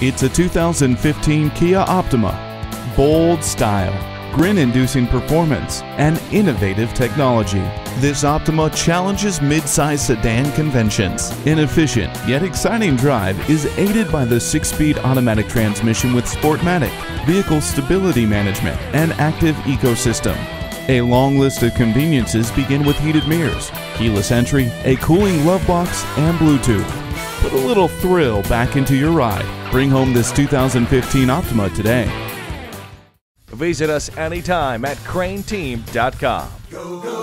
It's a 2015 Kia Optima. Bold style, grin-inducing performance, and innovative technology. This Optima challenges mid-size sedan conventions. An efficient yet exciting drive is aided by the 6-speed automatic transmission with Sportmatic, vehicle stability management, and active ecosystem. A long list of conveniences begin with heated mirrors, keyless entry, a cooling glove box, and Bluetooth. Put a little thrill back into your ride. Bring home this 2015 Optima today. Visit us anytime at crainteam.com. Go, go,